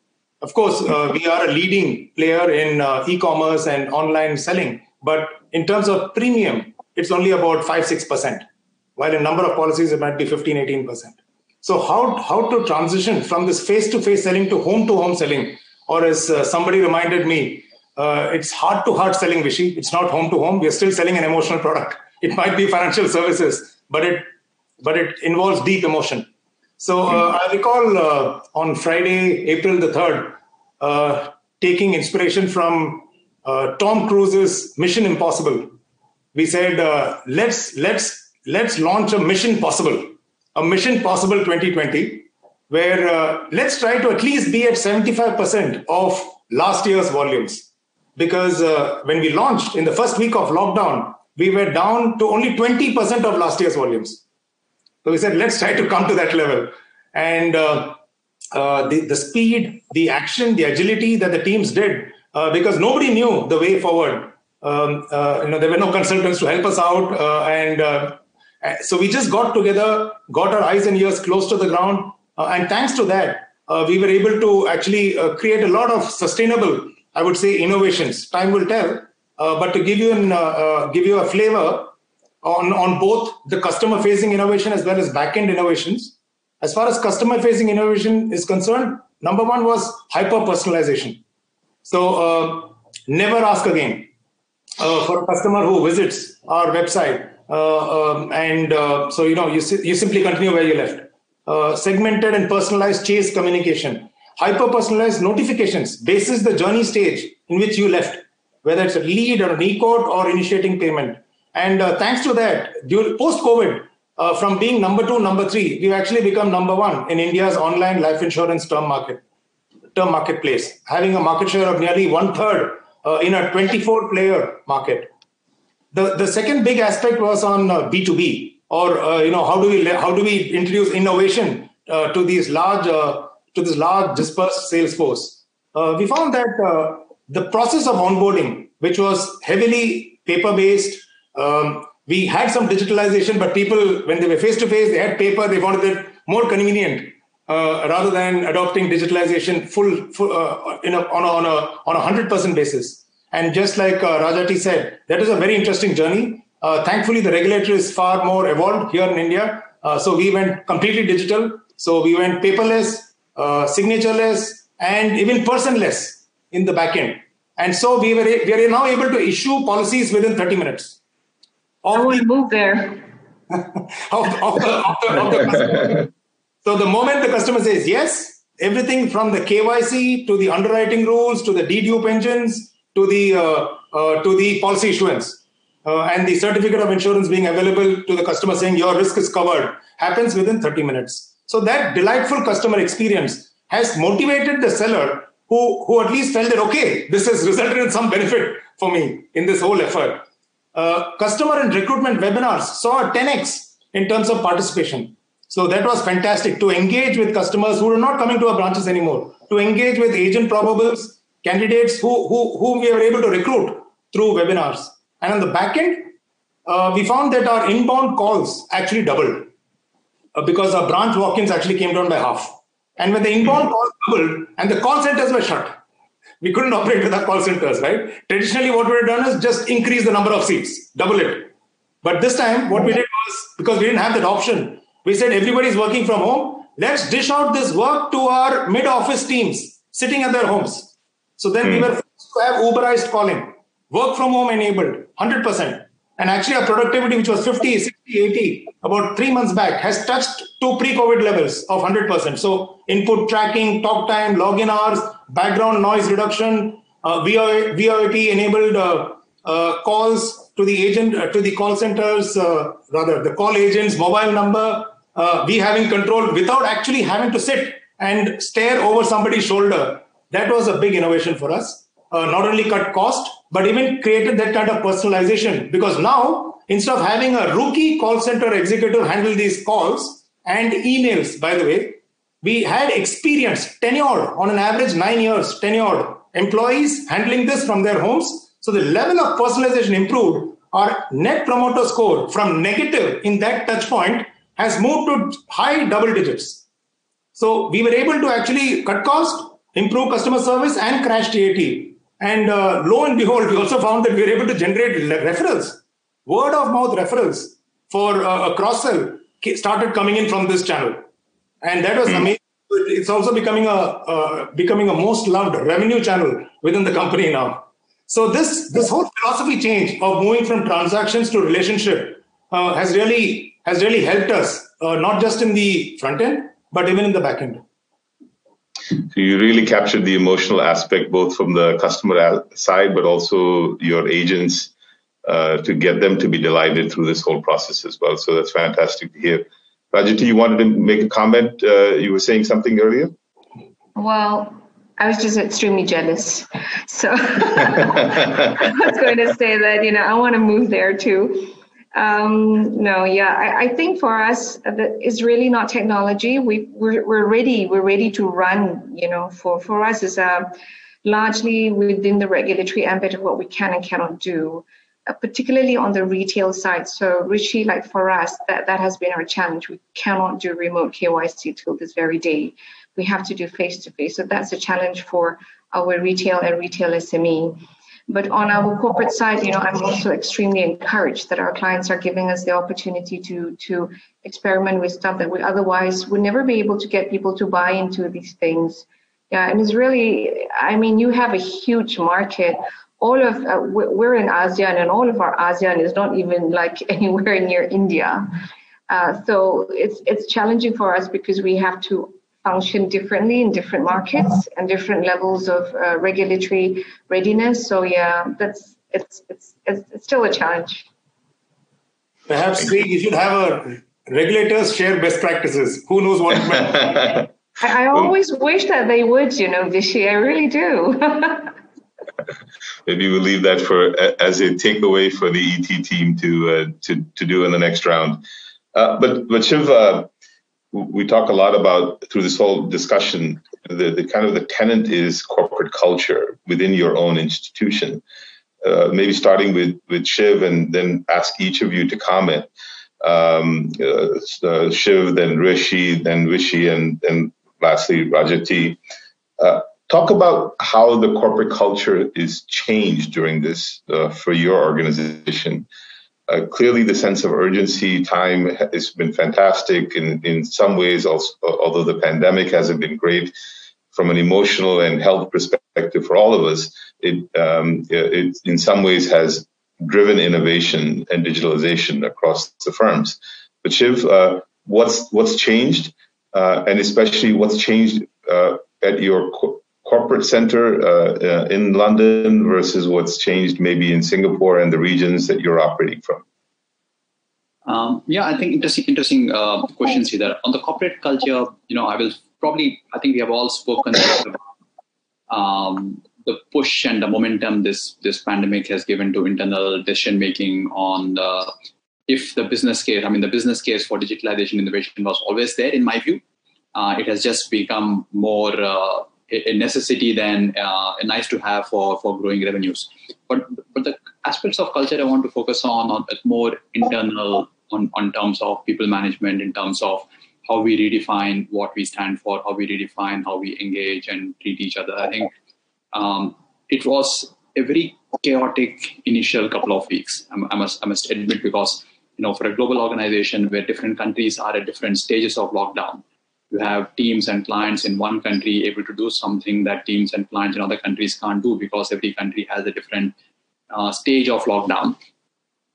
of course, uh, we are a leading player in uh, e-commerce and online selling, but in terms of premium, it's only about 5-6%, while in number of policies, it might be 15-18%. So how, how to transition from this face-to-face selling to home-to-home selling? Or as uh, somebody reminded me, uh, it's heart-to-heart selling, Vishy. It's not home-to-home. We're still selling an emotional product. It might be financial services, but it, but it involves deep emotion. So uh, I recall uh, on Friday, April the 3rd, uh, taking inspiration from uh, Tom Cruise's Mission Impossible. We said, uh, let's, let's, let's launch a Mission Possible, a Mission Possible 2020, where uh, let's try to at least be at 75% of last year's volumes. Because uh, when we launched in the first week of lockdown, we were down to only 20% of last year's volumes. So we said, let's try to come to that level. And uh, uh, the, the speed, the action, the agility that the teams did, uh, because nobody knew the way forward. Um, uh, you know, there were no consultants to help us out, and Uh, so we just got together, got our eyes and ears close to the ground, uh, and thanks to that, uh, we were able to actually create a lot of sustainable, I would say, innovations. Time will tell, but to give you an give you a flavor on on both the customer facing innovation as well as back end innovations as far as customer facing innovation is concerned, number one was hyper personalization. So uh, never ask again uh, for a customer who visits our website. Uh, um, and uh, so, you know, you, you simply continue where you left. Uh, segmented and personalized chase communication. Hyper personalized notifications basis the journey stage in which you left, whether it's a lead or an e-code or initiating payment. And thanks to that, post COVID, uh, from being number two, number three, we've actually become number one in India's online life insurance term market, term marketplace, having a market share of nearly one third uh, in a 24 player market. The, the second big aspect was on uh, B2B, or uh, you know how do we how do we introduce innovation uh, to these large uh, to this large dispersed sales force? we found that the process of onboarding, which was heavily paper based, um, we had some digitalization, but people, when they were face to face, they had paper, they wanted it more convenient uh, rather than adopting digitalization full, full uh, in a, on, a, on, a, on a 100% basis. And just like uh, Rajati said, that is a very interesting journey. Uh, thankfully, the regulator is far more evolved here in India. Uh, so we went completely digital. So we went paperless, uh, signatureless, and even personless in the backend. And so we were, we are now able to issue policies within 30 minutes. Want to move there. of, of the, of the, of the so the moment the customer says yes, everything from the KYC to the underwriting rules to the dedupe engines to the uh, uh, to the policy issuance uh, and the certificate of insurance being available to the customer saying your risk is covered happens within 30 minutes. So that delightful customer experience has motivated the seller who who at least felt that okay, this has resulted in some benefit for me in this whole effort. Uh, customer and recruitment webinars saw a 10x in terms of participation. So that was fantastic to engage with customers who are not coming to our branches anymore, to engage with agent probables, candidates who, who, whom we were able to recruit through webinars. And on the back end, uh, we found that our inbound calls actually doubled uh, because our branch walk-ins actually came down by half. And when the inbound calls doubled and the call centers were shut, we couldn't operate with our call centers, right? Traditionally, what we had done is just increase the number of seats, double it. But this time, what we did was because we didn't have that option, we said everybody's working from home. Let's dish out this work to our mid office teams sitting at their homes. So then we hmm. were forced to have Uberized calling, work from home enabled, 100%. And actually, our productivity, which was 50, 60, 80, about three months back, has touched to pre COVID levels of 100%. So, input tracking, talk time, login hours, background noise reduction, uh, VoIP enabled uh, uh, calls to the agent, uh, to the call centers, uh, rather, the call agent's mobile number, uh, we having control without actually having to sit and stare over somebody's shoulder. That was a big innovation for us. Uh, not only cut cost, but even created that kind of personalization. Because now instead of having a rookie call center executive handle these calls and emails by the way we had experienced tenured on an average nine years tenured employees handling this from their homes. So the level of personalization improved. Our net promoter score from negative in that touch point has moved to high double digits. So we were able to actually cut cost improve customer service and crash tat and uh, lo and behold, we also found that we were able to generate referrals, word of mouth referrals for uh, a cross sell started coming in from this channel, and that was mm. amazing. It's also becoming a uh, becoming a most loved revenue channel within the company now. So this this whole philosophy change of moving from transactions to relationship uh, has really has really helped us uh, not just in the front end but even in the back end. So you really captured the emotional aspect, both from the customer side, but also your agents uh, to get them to be delighted through this whole process as well. So that's fantastic to hear. Rajati, you wanted to make a comment. Uh, you were saying something earlier. Well, I was just extremely jealous. So I was going to say that, you know, I want to move there too. Um, no, yeah, I, I, think for us, uh, it's really not technology. We, we're, we're ready. We're ready to run, you know, for, for us is uh, largely within the regulatory ambit of what we can and cannot do, uh, particularly on the retail side. So Richie, like for us, that, that has been our challenge. We cannot do remote KYC till this very day. We have to do face to face. So that's a challenge for our retail and retail SME. But on our corporate side, you know, I'm also extremely encouraged that our clients are giving us the opportunity to to experiment with stuff that we otherwise would never be able to get people to buy into these things. Yeah, and it's really, I mean, you have a huge market. All of uh, we're in ASEAN, and all of our ASEAN is not even like anywhere near India. Uh, so it's it's challenging for us because we have to function differently in different markets and different levels of uh, regulatory readiness. So yeah, that's it's, it's it's it's still a challenge. Perhaps you should have a regulators share best practices. Who knows what? I, I always wish that they would, you know, Vishy. I really do. Maybe we'll leave that for as a takeaway for the ET team to uh, to to do in the next round. Uh, but but Shiv, uh, we talk a lot about through this whole discussion the, the kind of the tenant is corporate culture within your own institution. Uh, maybe starting with with shiv and then ask each of you to comment. Um, uh, uh, shiv then rishi then Vishy and then lastly rajati. Uh, talk about how the corporate culture is changed during this uh, for your organization uh, clearly, the sense of urgency, time has been fantastic. In, in some ways, also, although the pandemic hasn't been great from an emotional and health perspective for all of us, it, um, it in some ways has driven innovation and digitalization across the firms. But Shiv, uh, what's what's changed, uh, and especially what's changed uh, at your corporate center uh, uh, in London versus what's changed maybe in Singapore and the regions that you're operating from? Um, yeah, I think interesting, interesting uh, questions here. On the corporate culture, you know, I will probably, I think we have all spoken about um, the push and the momentum this this pandemic has given to internal decision making on the if the business case, I mean, the business case for digitalization innovation was always there, in my view. Uh, it has just become more uh, a necessity than uh, a nice to have for, for growing revenues. But but the aspects of culture I want to focus on are more internal on, on terms of people management, in terms of how we redefine what we stand for, how we redefine how we engage and treat each other. I think um, it was a very chaotic initial couple of weeks. I must I must admit because you know for a global organization where different countries are at different stages of lockdown you have teams and clients in one country able to do something that teams and clients in other countries can't do because every country has a different uh, stage of lockdown.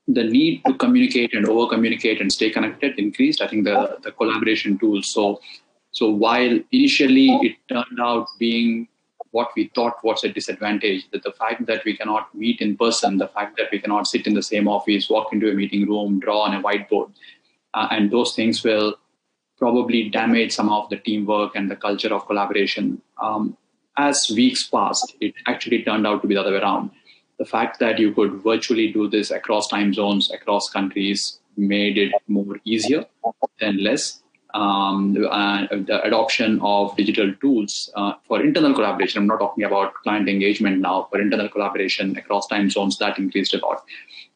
The need to communicate and over communicate and stay connected increased. I think the, the collaboration tools. So, so while initially it turned out being what we thought was a disadvantage, that the fact that we cannot meet in person, the fact that we cannot sit in the same office, walk into a meeting room, draw on a whiteboard, uh, and those things will probably damage some of the teamwork and the culture of collaboration. Um, as weeks passed, it actually turned out to be the other way around. The fact that you could virtually do this across time zones, across countries, made it more easier than less. Um, the adoption of digital tools uh, for internal collaboration. I'm not talking about client engagement now. For internal collaboration across time zones, that increased a lot.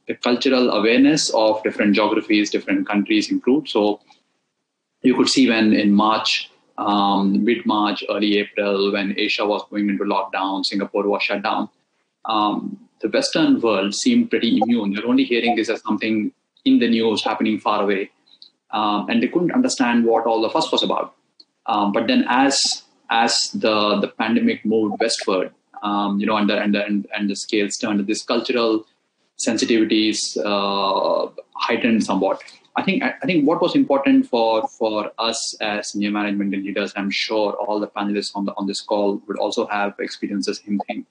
The cultural awareness of different geographies, different countries improved. So you could see when in March, um, mid March, early April, when Asia was going into lockdown, Singapore was shut down. Um, the Western world seemed pretty immune. They're only hearing this as something in the news happening far away, um, and they couldn't understand what all the fuss was about. Um, but then, as as the the pandemic moved westward, um, you know, and the, and the, and, and the scales turned, this cultural sensitivities uh, heightened somewhat. I think I think what was important for for us as senior management and leaders, I'm sure all the panelists on the on this call would also have experienced the same thing.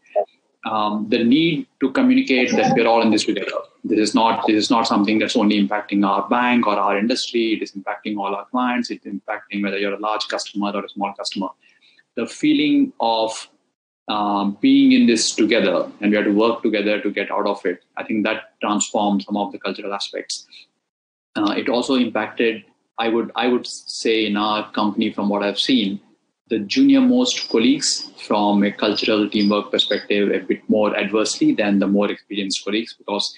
Um, the need to communicate that we're all in this together. this is not this is not something that's only impacting our bank or our industry. It is impacting all our clients. It's impacting whether you're a large customer or a small customer. The feeling of um, being in this together and we have to work together to get out of it. I think that transformed some of the cultural aspects. Uh, it also impacted, I would I would say, in our company, from what I've seen, the junior most colleagues from a cultural teamwork perspective a bit more adversely than the more experienced colleagues because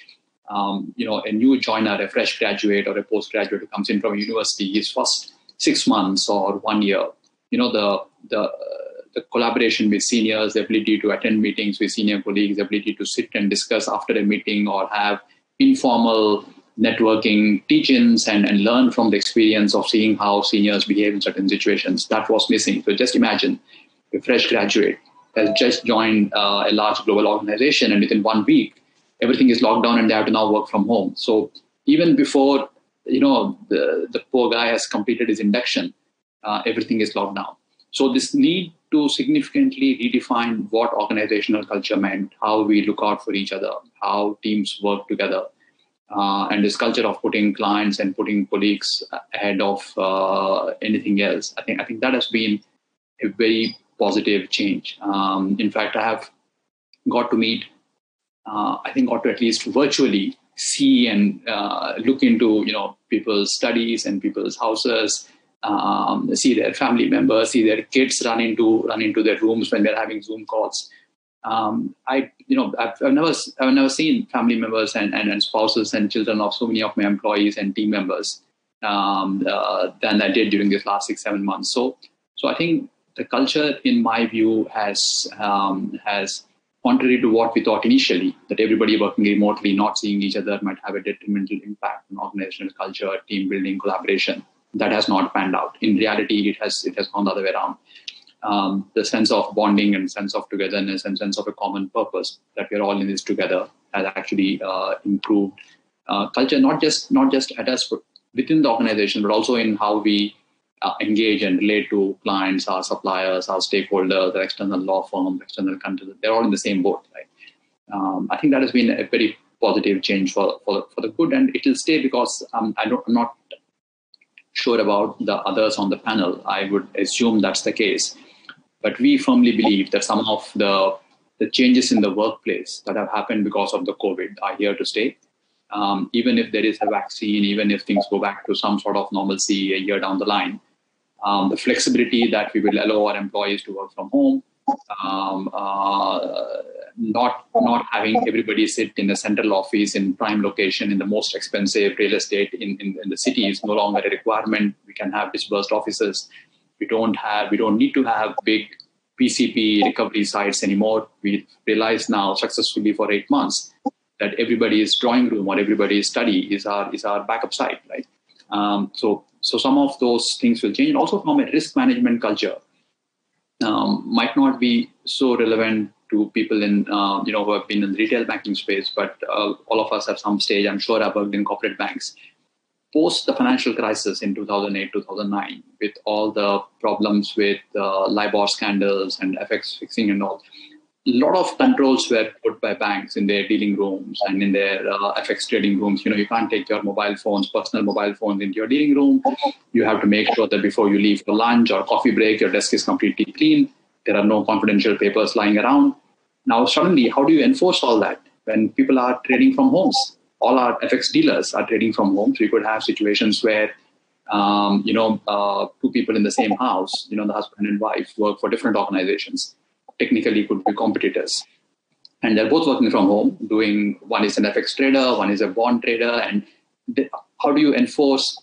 um, you know, a new joiner, a fresh graduate or a postgraduate who comes in from university, his first six months or one year, you know, the the the collaboration with seniors, the ability to attend meetings with senior colleagues, the ability to sit and discuss after a meeting or have informal networking teach-ins and, and learn from the experience of seeing how seniors behave in certain situations. That was missing. So just imagine a fresh graduate has just joined uh, a large global organization and within one week everything is locked down and they have to now work from home. So even before you know the, the poor guy has completed his induction, uh, everything is locked down. So this need to significantly redefine what organizational culture meant, how we look out for each other, how teams work together, uh, and this culture of putting clients and putting colleagues ahead of uh, anything else. I think I think that has been a very positive change. Um, in fact, I have got to meet uh, I think ought to at least virtually see and uh, look into you know people's studies and people's houses, um, see their family members, see their kids run into run into their rooms when they're having Zoom calls. Um, I you know I've, I've, never I've never seen family members and, and, and, spouses and children of so many of my employees and team members um, uh, than I did during this last six seven months. So so I think the culture, in my view, has um, has contrary to what we thought initially, that everybody working remotely, not seeing each other, might have a detrimental impact on organizational culture, team building, collaboration. That has not panned out. In reality, it has it has gone the other way around. Um, the sense of bonding and sense of togetherness and sense of a common purpose that we're all in this together has actually uh, improved uh, culture, not just not just at us within the organization, but also in how we uh, engage and relate to clients, our suppliers, our stakeholders, the external law firms, external countries. They're all in the same boat, right? Um, I think that has been a very positive change for for, for the good, and it will stay because um, I don't, I'm not sure about the others on the panel. I would assume that's the case, but we firmly believe that some of the the changes in the workplace that have happened because of the COVID are here to stay. Um, even if there is a vaccine, even if things go back to some sort of normalcy a year down the line, um, the flexibility that we will allow our employees to work from home, um, uh, not not having everybody sit in a central office in prime location in the most expensive real estate in, in, in, the city is no longer a requirement. We can have dispersed offices. We don't have we don't need to have big BCP recovery sites anymore. We realize now successfully for eight months that everybody's drawing room or everybody's study is our is our backup site, right? Um, so so some of those things will change. And also from a risk management culture, um, might not be so relevant to people in uh, you know who have been in the retail banking space, but uh, all of us at some stage, I'm sure, have worked in corporate banks. Post the financial crisis in 2008, 2009, with all the problems with uh, LIBOR scandals and FX fixing and all, a lot of controls were put by banks in their dealing rooms and in their uh, FX trading rooms. You know, you can't take your mobile phones, personal mobile phones into your dealing room. You have to make sure that before you leave for lunch or coffee break, your desk is completely clean. There are no confidential papers lying around. Now, suddenly, how do you enforce all that when people are trading from homes? All our FX dealers are trading from homes. You could have situations where um, you know, uh, two people in the same house, you know, the husband and wife work for different organizations technically could be competitors. And they're both working from home, doing one is an FX trader, one is a bond trader. And how do you enforce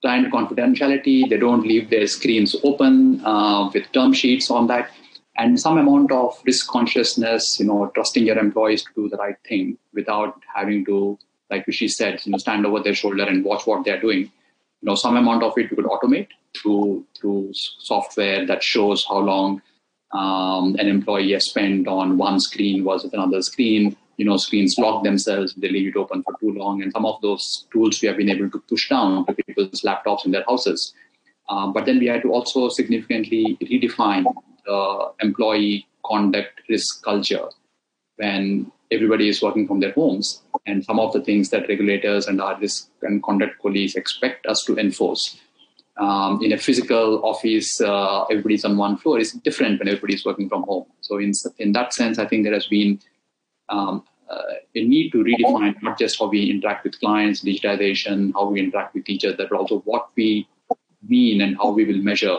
client confidentiality? They don't leave their screens open uh, with term sheets on that. And some amount of risk consciousness, you know, trusting your employees to do the right thing without having to, like she said, you know, stand over their shoulder and watch what they're doing. You know, some amount of it we could automate through through software that shows how long um, an employee has spent on one screen versus another screen. You know, screens lock themselves, they leave it open for too long. And some of those tools we have been able to push down to people's laptops in their houses. Um, but then we had to also significantly redefine the employee conduct risk culture when everybody is working from their homes and some of the things that regulators and our risk and conduct colleagues expect us to enforce um, in a physical office, uh, everybody's on one floor is different when everybody's working from home. So in in that sense, I think there has been um, uh, a need to redefine not just how we interact with clients, digitization, how we interact with each other, but also what we mean and how we will measure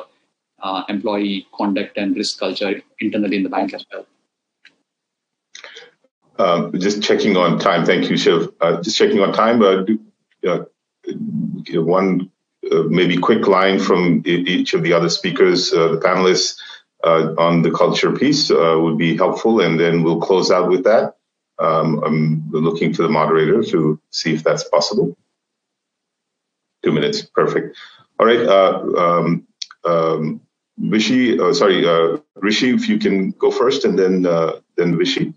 uh, employee conduct and risk culture internally in the bank as well. Um, just checking on time. Thank you, Shiv. Uh, just checking on time. Uh, do, uh, one uh, maybe quick line from each of the other speakers, uh, the panelists, uh, on the culture piece would be helpful, and then we'll close out with that. Um, I'm looking to the moderator to see if that's possible. Two minutes, perfect. All right, um, Vishy, sorry, Rishi, if you can go first, and then then Vishy.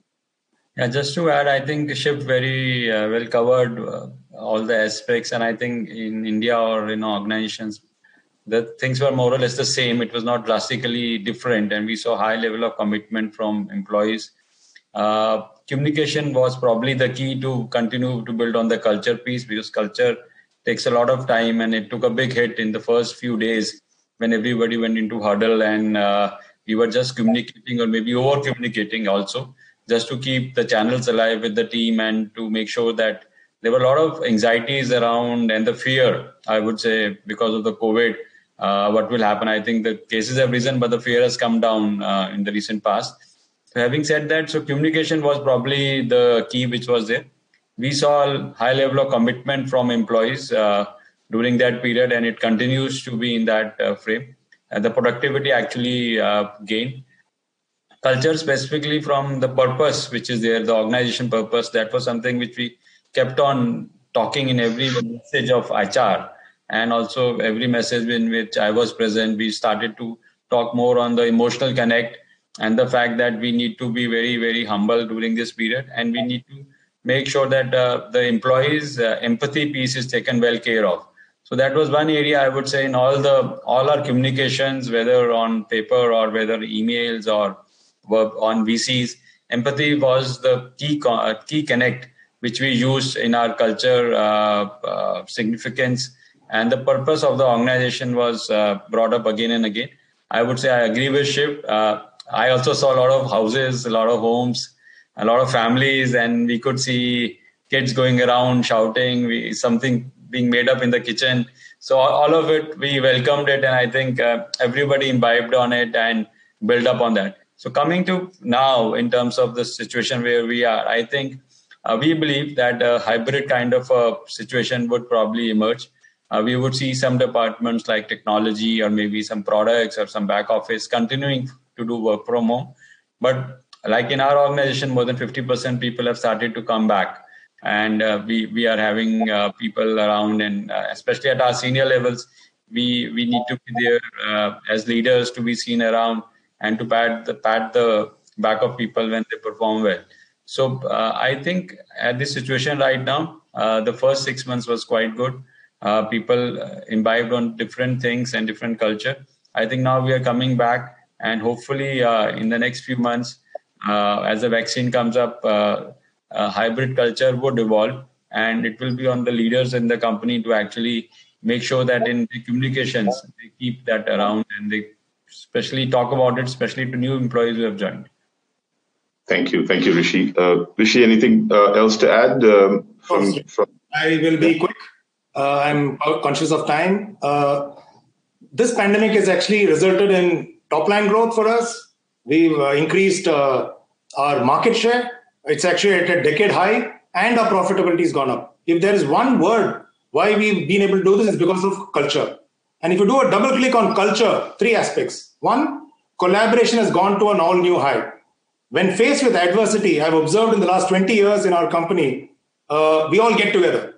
Yeah, just to add, I think Shiv very uh, well covered uh, all the aspects, and I think in India or in organizations, the things were more or less the same. It was not drastically different, and we saw high level of commitment from employees. Uh, communication was probably the key to continue to build on the culture piece because culture takes a lot of time, and it took a big hit in the first few days when everybody went into huddle and uh, we were just communicating or maybe over communicating also just to keep the channels alive with the team and to make sure that there were a lot of anxieties around and the fear, I would say, because of the COVID, uh, what will happen. I think the cases have risen, but the fear has come down uh, in the recent past. So having said that, so communication was probably the key which was there. We saw a high level of commitment from employees uh, during that period, and it continues to be in that uh, frame. And the productivity actually uh, gained culture specifically from the purpose which is there the organization purpose that was something which we kept on talking in every message of hr and also every message in which i was present. We started to talk more on the emotional connect and the fact that we need to be very very humble during this period. And we need to make sure that uh, the employees uh, empathy piece is taken well care of so that was one area i would say in all the all our communications whether on paper or whether emails or on VCs. Empathy was the key uh, key connect which we used in our culture uh, uh, significance and the purpose of the organization was uh, brought up again and again. I would say I agree with Shiv. Uh, I also saw a lot of houses, a lot of homes, a lot of families, and we could see kids going around shouting, we, something being made up in the kitchen. So all of it, we welcomed it, and I think uh, everybody imbibed on it and built up on that. So coming to now, in terms of the situation where we are, I think uh, we believe that a hybrid kind of a situation would probably emerge. Uh, we would see some departments like technology or maybe some products or some back office continuing to do work from home. But like in our organization, more than 50% people have started to come back. And uh, we, we are having uh, people around, and uh, especially at our senior levels, we, we need to be there uh, as leaders to be seen around and to pat the pat the back of people when they perform well. So uh, I think at this situation right now, uh, the first six months was quite good. Uh, people uh, imbibed on different things and different culture. I think now we are coming back, and hopefully uh, in the next few months, uh, as the vaccine comes up, hybrid culture would evolve, and it will be on the leaders in the company to actually make sure that in the communications they keep that around and they especially talk about it, especially to new employees who have joined. Thank you. Thank you, Rishi. Uh, Rishi, anything uh, else to add? Um, from, from... I will be quick. Uh, I'm conscious of time. Uh, this pandemic has actually resulted in top line growth for us. We've uh, increased uh, our market share. It's actually at a decade high, and our profitability has gone up. If there is one word why we've been able to do this, is because of culture. And if you do a double click on culture, three aspects. One, collaboration has gone to an all new high. When faced with adversity, I've observed in the last 20 years in our company, uh, we all get together,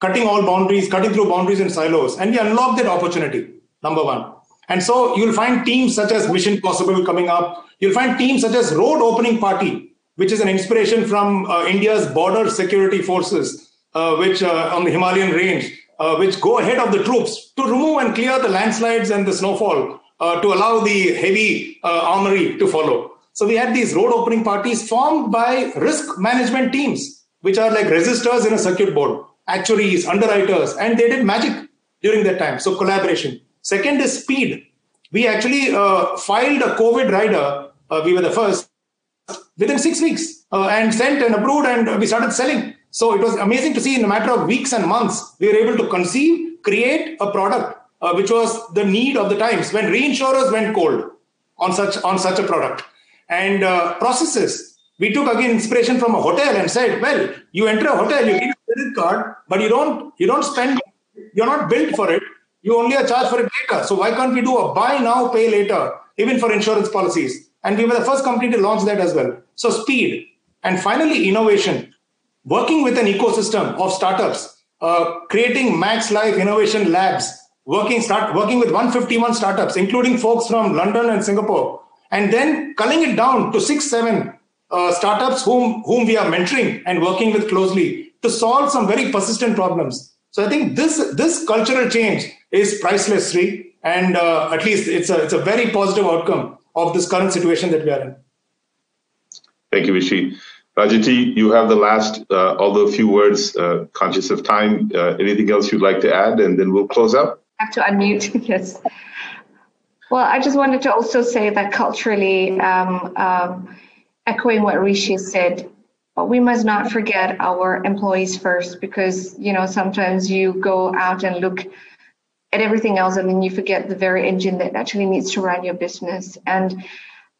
cutting all boundaries, cutting through boundaries and silos, and we unlock that opportunity, number one. And so you'll find teams such as Mission Possible coming up. You'll find teams such as Road Opening Party, which is an inspiration from uh, India's border security forces, uh, which uh, on the Himalayan range, uh, which go ahead of the troops to remove and clear the landslides and the snowfall uh, to allow the heavy uh, armory to follow. So we had these road opening parties formed by risk management teams, which are like resistors in a circuit board, actuaries, underwriters, and they did magic during that time. So collaboration. Second is speed. We actually filed a COVID rider. We were the first within six weeks uh, and sent and approved, and we started selling. So it was amazing to see in a matter of weeks and months, we were able to conceive, create a product uh, which was the need of the times when reinsurers went cold on such on such a product and uh, processes. We took again inspiration from a hotel and said, well, you enter a hotel, you get a credit card, but you don't you don't spend. You're not built for it. You only are charged for it later. So why can't we do a buy now, pay later, even for insurance policies? And we were the first company to launch that as well. So speed and finally innovation. Working with an ecosystem of startups, uh, creating Max Life Innovation Labs working start working with 151 startups, including folks from London and Singapore, and then culling it down to six, seven uh, startups whom whom we are mentoring and working with closely to solve some very persistent problems. So I think this this cultural change is priceless, Sri, and uh, at least it's a it's a very positive outcome of this current situation that we are in. Thank you, Rishi. Rajati, you have the last, uh, although a few words, uh, conscious of time. Uh, anything else you'd like to add, and then we'll close out have to unmute. yes. Well, I just wanted to also say that culturally, um, um, echoing what Rishi said, but we must not forget our employees first because you know sometimes you go out and look at everything else and then you forget the very engine that actually needs to run your business. And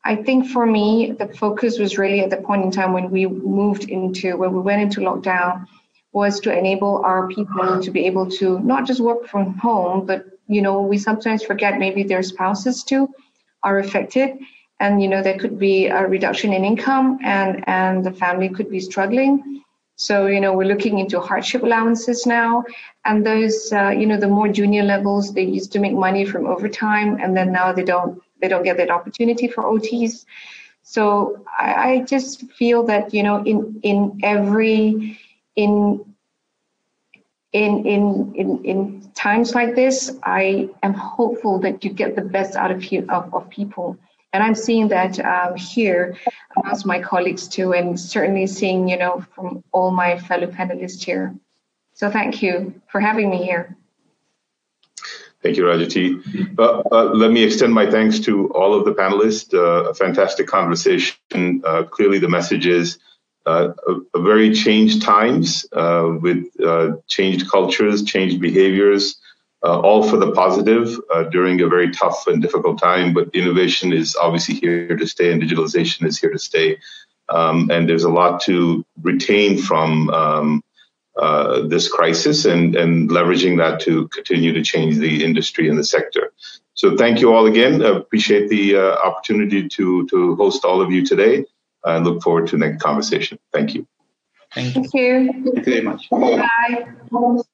I think for me, the focus was really at the point in time when we moved into when we went into lockdown was to enable our people to be able to not just work from home, but you know, we sometimes forget maybe their spouses too are affected. And you know, there could be a reduction in income and, and the family could be struggling. So, you know, we're looking into hardship allowances now. And those, uh, you know, the more junior levels, they used to make money from overtime and then now they don't, they don't get that opportunity for OTs. So I, I just feel that, you know, in, in every, in in in in in times like this, I am hopeful that you get the best out of you of, of people, and I'm seeing that um, here amongst my colleagues too, and certainly seeing you know from all my fellow panelists here. So thank you for having me here. Thank you, Rajati. Uh, uh, let me extend my thanks to all of the panelists. Uh, a fantastic conversation. Uh, clearly, the message is uh, a, a, very changed times uh, with changed cultures, changed behaviors, uh, all for the positive uh, during a very tough and difficult time. But innovation is obviously here to stay, and digitalization is here to stay. Um, and there's a lot to retain from um, uh, this crisis and, and leveraging that to continue to change the industry and the sector. So thank you all again. I appreciate the opportunity to, to host all of you today. I look forward to the next conversation. Thank you. Thank you. Thank you, Thank you very much. Bye.